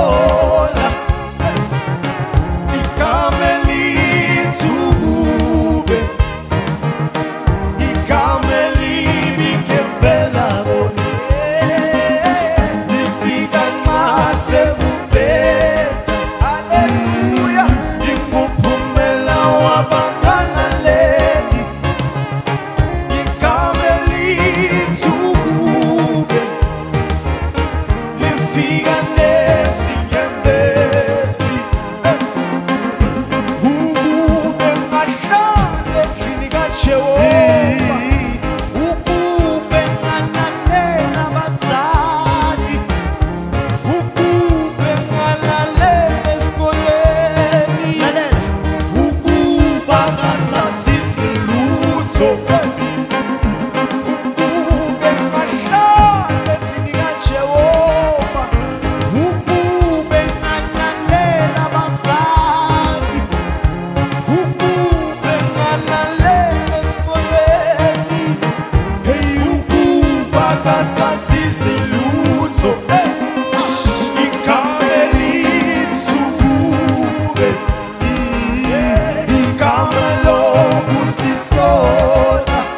Oh. Lord.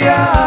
yeah.